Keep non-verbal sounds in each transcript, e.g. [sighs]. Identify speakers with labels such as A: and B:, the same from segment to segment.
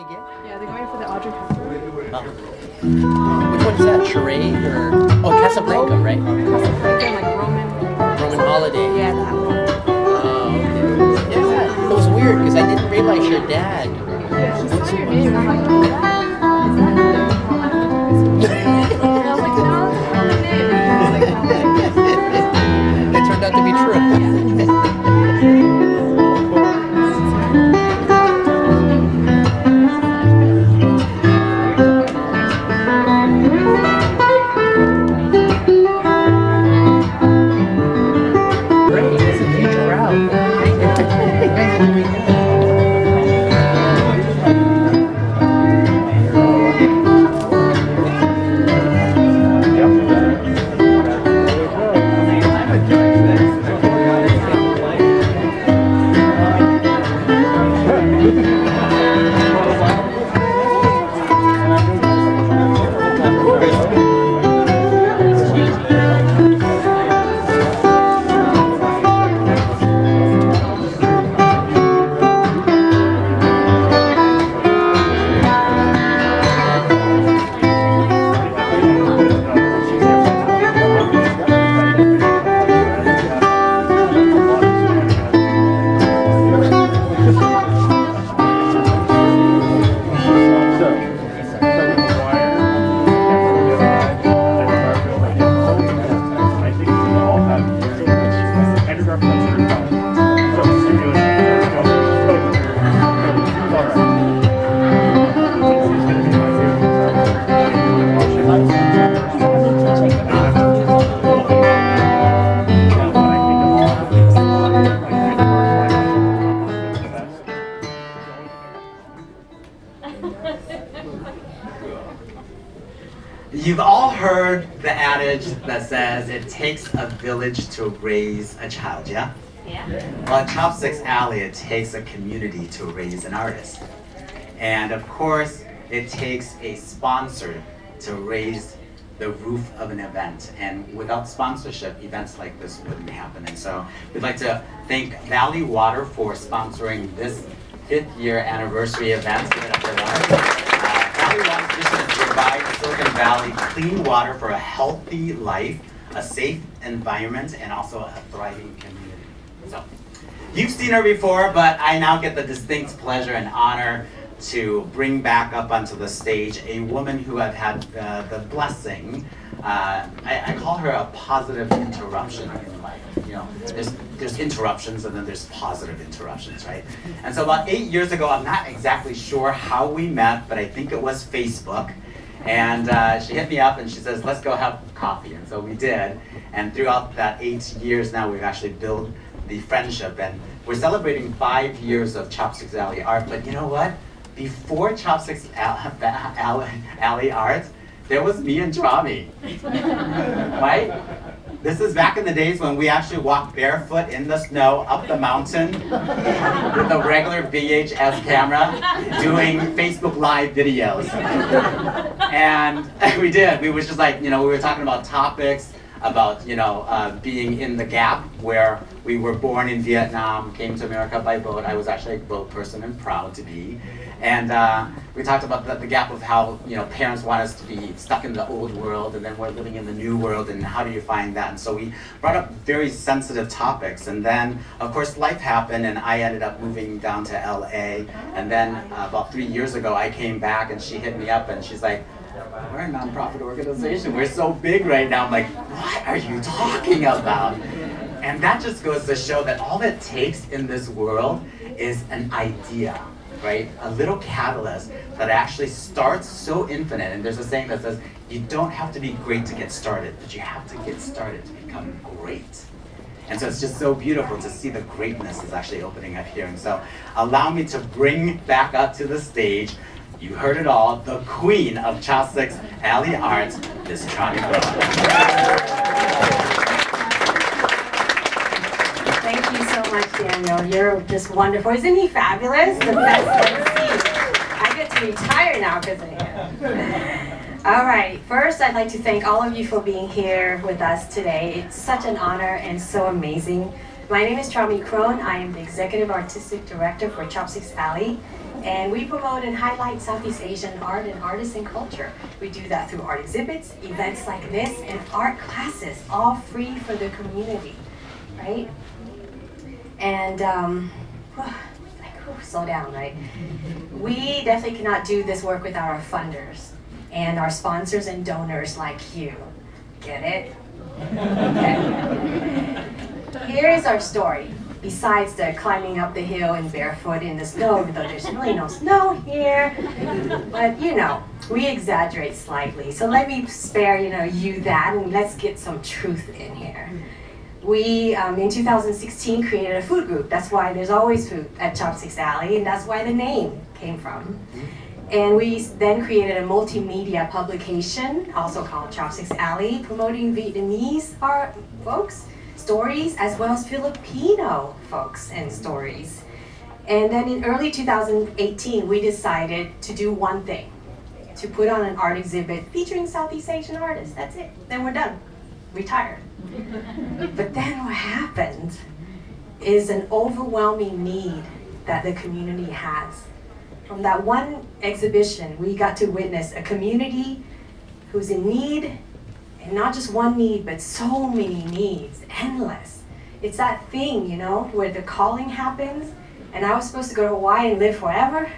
A: again?
B: Yeah, they're going for the Audrey Hepburn.
A: Oh. Which one is that? Charade or oh Casablanca, right?
B: Casablanca, like Roman.
A: Roman holiday.
B: Yeah, that one.
A: Oh. Yeah, it was weird because I didn't realize your dad.
B: Yeah, your name? I'm like, oh,
C: You've all heard the adage that says it takes a village to raise a child, yeah?
D: Yeah.
C: Well, at Chopsticks Alley, it takes a community to raise an artist. And of course, it takes a sponsor to raise the roof of an event. And without sponsorship, events like this wouldn't happen. And so we'd like to thank Valley Water for sponsoring this fifth year anniversary event. Water's mission is to provide Silicon Valley clean water for a healthy life, a safe environment, and also a thriving community. So, you've seen her before, but I now get the distinct pleasure and honor to bring back up onto the stage a woman who I've had uh, the blessing. Uh, I, I call her a positive interruption in life. You know, there's there's interruptions and then there's positive interruptions, right? And so about eight years ago, I'm not exactly sure how we met, but I think it was Facebook. And uh, she hit me up and she says, let's go have coffee. And so we did. And throughout that eight years now, we've actually built the friendship. And we're celebrating five years of Chopsticks Alley Art. But you know what? Before Chopsticks Al- Alley, Alley Art, there was me and Trami. [laughs] right? This is back in the days when we actually walked barefoot in the snow up the mountain with a regular VHS camera doing Facebook Live videos. And [laughs] we did. We was just like, you know, we were talking about topics about, you know, uh, being in the gap where we were born in Vietnam, came to America by boat. I was actually a boat person and proud to be. And uh, we talked about the, the gap of how, you know, parents want us to be stuck in the old world and then we're living in the new world and how do you find that? And so we brought up very sensitive topics. And then, of course, life happened and I ended up moving down to LA. And then uh, about three years ago, I came back and she hit me up and she's like, we're a nonprofit organization. We're so big right now. I'm like, what are you talking about? And that just goes to show that all it takes in this world is an idea, right? A little catalyst that actually starts so infinite. And there's a saying that says, you don't have to be great to get started, but you have to get started to become great. And so it's just so beautiful to see the greatness is actually opening up here. And so allow me to bring back up to the stage, you heard it all, the queen of Chopsticks Alley Arts, Miss Trami
D: Thank you so much, Daniel. You're just wonderful. Isn't he fabulous? The best MC. I get to retire now because of him. [laughs] All right. First, I'd like to thank all of you for being here with us today. It's such an honor and so amazing. My name is Trami Crone. I am the Executive Artistic Director for Chopsticks Alley. And we promote and highlight Southeast Asian art and artists and culture. We do that through art exhibits, events like this, and art classes, all free for the community, right? And um, [sighs] like, whew, slow down, right? We definitely cannot do this work without our funders and our sponsors and donors like you. Get it? Okay. [laughs] Here is our story. Besides the climbing up the hill and barefoot in the snow, though there's really no snow here. But you know, we exaggerate slightly. So let me spare you know you that and let's get some truth in here. We, um, in 2016, created a food group. That's why there's always food at Chopsticks Alley, and that's why the name came from. And we then created a multimedia publication, also called Chopsticks Alley, promoting Vietnamese art folks, stories, as well as Filipino folks and stories. And then in early 2018, we decided to do one thing, to put on an art exhibit featuring Southeast Asian artists. That's it. Then we're done. Retired. [laughs] but then what happened is an overwhelming need that the community has. From that one exhibition, we got to witness a community who's in need, and not just one need, but so many needs, endless. It's that thing, you know, where the calling happens, and I was supposed to go to Hawaii and live forever,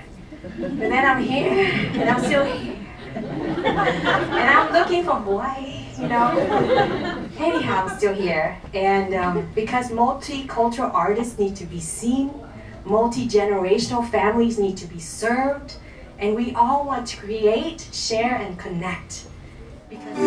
D: but then I'm here, and I'm still here. [laughs] and I'm looking for Hawaii, you know. Anyhow, I'm still here. And um, because multicultural artists need to be seen, multi-generational families need to be served, and we all want to create, share, and connect. Because